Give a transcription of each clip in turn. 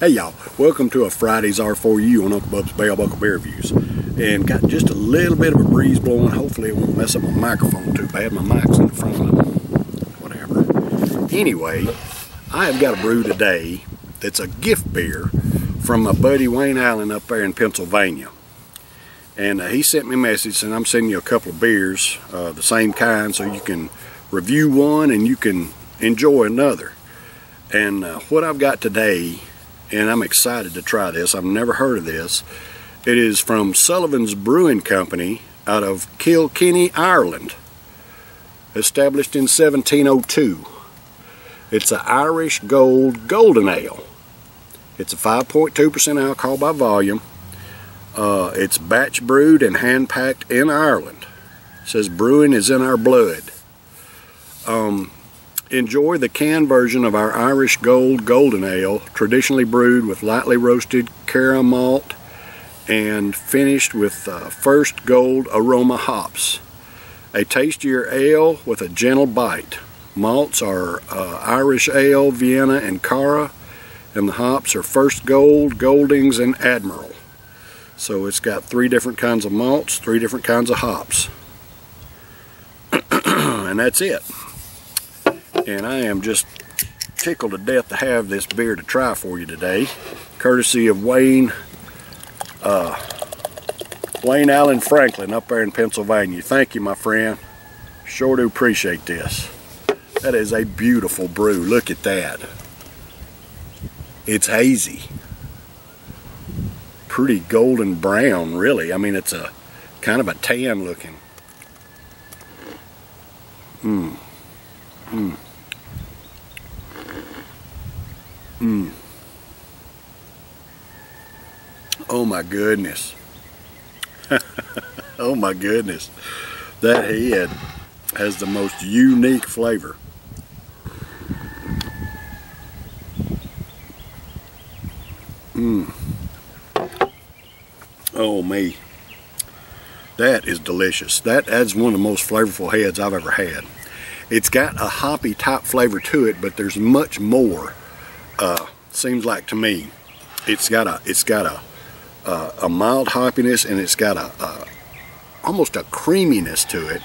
Hey y'all, welcome to a Fridays R4U on Uncle Bub's Bell Buckle Beer Views. And got just a little bit of a breeze blowing. Hopefully it won't mess up my microphone too bad. My mic's in the front of it. Whatever. Anyway, I have got a brew today that's a gift beer from my buddy Wayne Allen up there in Pennsylvania. And uh, he sent me a message and I'm sending you a couple of beers, uh, the same kind, so you can review one and you can enjoy another. And uh, what I've got today and I'm excited to try this. I've never heard of this. It is from Sullivan's Brewing Company out of Kilkenny, Ireland, established in 1702. It's an Irish Gold Golden Ale. It's a 5.2% alcohol by volume. Uh, it's batch brewed and hand packed in Ireland. It says brewing is in our blood. Um, Enjoy the canned version of our Irish Gold Golden Ale, traditionally brewed with lightly roasted caramel malt and finished with uh, first gold aroma hops. A tastier ale with a gentle bite. Malts are uh, Irish Ale, Vienna, and Cara, and the hops are First Gold, Goldings, and Admiral. So it's got three different kinds of malts, three different kinds of hops. and that's it and I am just tickled to death to have this beer to try for you today courtesy of Wayne uh, Wayne Allen Franklin up there in Pennsylvania. Thank you my friend. Sure do appreciate this. That is a beautiful brew. Look at that. It's hazy. Pretty golden brown really. I mean it's a kind of a tan looking. Mmm. Mmm Mm. Oh my goodness. oh my goodness. That head has the most unique flavor. Mmm. Oh me. That is delicious. That adds one of the most flavorful heads I've ever had. It's got a hoppy type flavor to it, but there's much more uh, seems like to me it's got a it's got a uh, a mild hoppiness and it's got a, a, almost a creaminess to it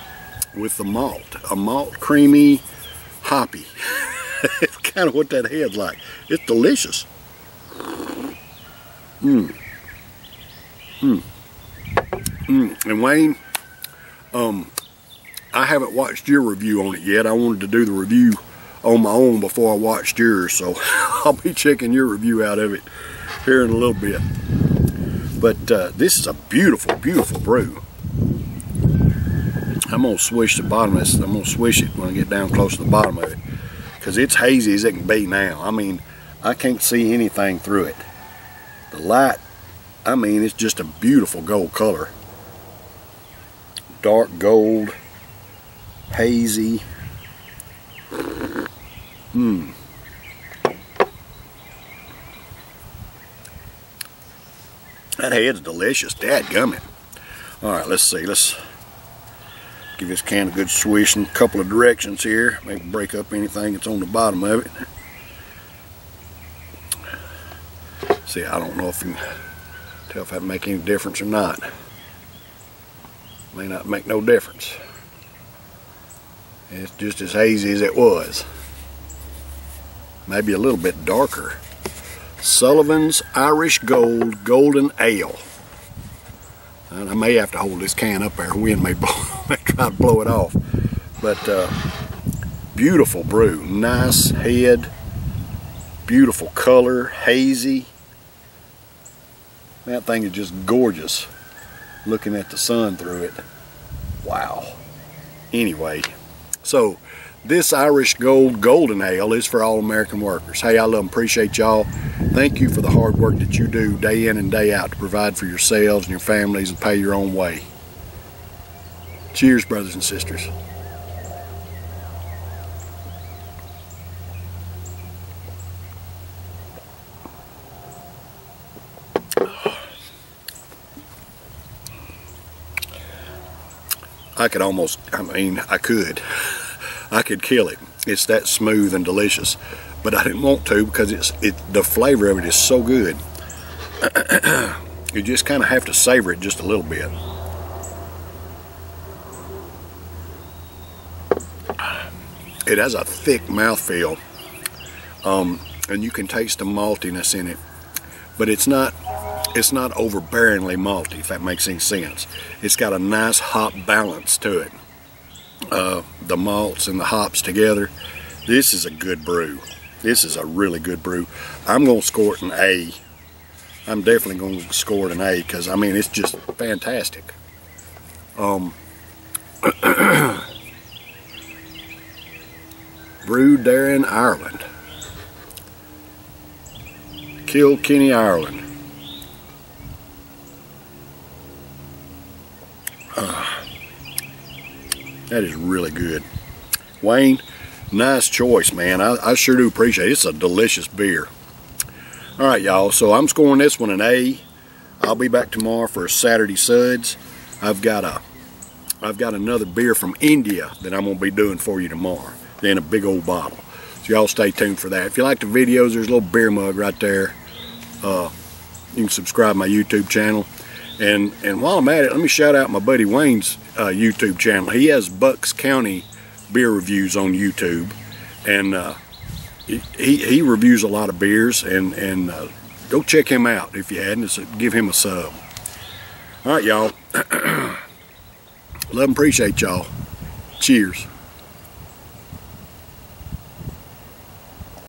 with the malt a malt creamy hoppy. It's kind of what that head's like. It's delicious. Mmm mmm mmm and Wayne um I haven't watched your review on it yet. I wanted to do the review on my own before I watched yours, so I'll be checking your review out of it here in a little bit. But uh, this is a beautiful, beautiful brew. I'm gonna swish the bottom of this. I'm gonna swish it when I get down close to the bottom of it, because it's hazy as it can be now. I mean, I can't see anything through it. The light, I mean, it's just a beautiful gold color. Dark gold, hazy. Mmm. Head's delicious. Dad gummit. Alright, let's see. Let's give this can a good swish in a couple of directions here. Maybe break up anything that's on the bottom of it. See, I don't know if you can tell if that make any difference or not. May not make no difference. It's just as hazy as it was maybe a little bit darker. Sullivan's Irish Gold Golden Ale. And I may have to hold this can up there. Wind may, blow, may try to blow it off. But uh, beautiful brew. Nice head. Beautiful color. Hazy. That thing is just gorgeous. Looking at the sun through it. Wow. Anyway, so this Irish Gold Golden Ale is for all American workers. Hey, I love and appreciate y'all. Thank you for the hard work that you do day in and day out to provide for yourselves and your families and pay your own way. Cheers, brothers and sisters. I could almost, I mean, I could. I could kill it. It's that smooth and delicious. but I didn't want to because it's it the flavor of it is so good. you just kind of have to savor it just a little bit. It has a thick mouthfeel, um, and you can taste the maltiness in it, but it's not it's not overbearingly malty, if that makes any sense. It's got a nice hop balance to it. Uh, the malts and the hops together. This is a good brew. This is a really good brew. I'm going to score it an A. I'm definitely going to score it an A because, I mean, it's just fantastic. Um, brewed there in Ireland. Kilkenny, Ireland. That is really good. Wayne, nice choice, man. I, I sure do appreciate it. It's a delicious beer. All right, y'all. So I'm scoring this one an A. I'll be back tomorrow for Saturday suds. I've got a, I've got another beer from India that I'm gonna be doing for you tomorrow. In a big old bottle. So y'all stay tuned for that. If you like the videos, there's a little beer mug right there. Uh, you can subscribe my YouTube channel. And and while I'm at it, let me shout out my buddy Wayne's uh, YouTube channel. He has Bucks County beer reviews on YouTube, and uh, he, he reviews a lot of beers. And and uh, go check him out if you hadn't. Just give him a sub. All right, y'all. Love and appreciate y'all. Cheers.